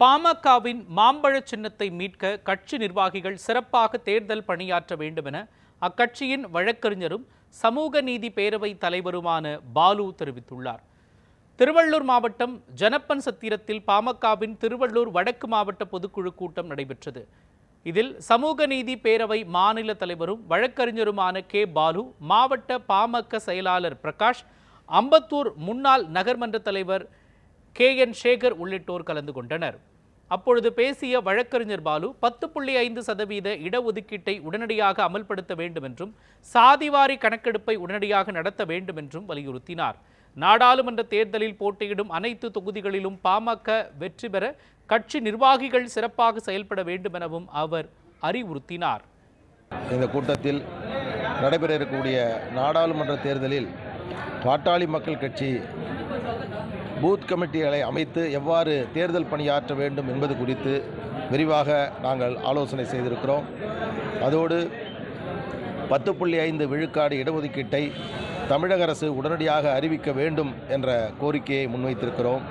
பாமகவின் மாம்பழ சின்னத்தை மீட்க கட்சி நிர்வாகிகள் சிறப்பாக தேர்தல் பணியாற்ற வேண்டும் என அக்கட்சியின் வழக்கறிஞரும் சமூக நீதி பேரவை தலைவருமான பாலு தெரிவித்துள்ளார். திருவள்ளூர் மாவட்டம் ஜனப்பன் சத்திரத்தில் பாமகவின் திருவள்ளூர் வடக்கு மாவட்ட பொதுக்குழு கூட்டம் நடைபெற்றது. இதில் சமூக நீதி பேரவை மாநில தலைவரும் வழக்கறிஞருமான கே பாலு மாவட்ட பாமக செயலாளர் பிரகாஷ் அம்பத்தூர் முன்னாள் நகர்மன்ற தலைவர் கே. என். சேகர் உள்ளிட்டோர் கலந்து கொண்டனர். அப்பொழுது பேசிய வழக்கறிஞர் பாலு பத்து புள்ளி ஐந்து சதவீத இடஒதுக்கீட்டை உடனடியாக அமல்படுத்த வேண்டும் என்றும் சாதிவாரி கணக்கெடுப்பை உடனடியாக நடத்த வேண்டும் என்றும் வலியுறுத்தினார். நாடாளுமன்ற தேர்தலில் போட்டியிடும் அனைத்து தொகுதிகளிலும் பாமக வெற்றி பெற கட்சி நிர்வாகிகள் சிறப்பாக செயல்பட வேண்டும் எனவும் அவர் அறிவுறுத்தினார். இந்த கூட்டத்தில் நடைபெற இருக்கக்கூடிய நாடாளுமன்ற தேர்தலில் பாட்டாளி மக்கள் கட்சி பூத் கமிட்டிகளை அமைத்து எவ்வாறு தேர்தல் பணியாற்ற வேண்டும் என்பது குறித்து விரிவாக நாங்கள் ஆலோசனை செய்திருக்கிறோம். அதோடு பத்து புள்ளி ஐந்து விழுக்காடு இடஒதுக்கீட்டை தமிழக அரசு உடனடியாக அறிவிக்க வேண்டும் என்ற கோரிக்கையை முன்வைத்திருக்கிறோம்.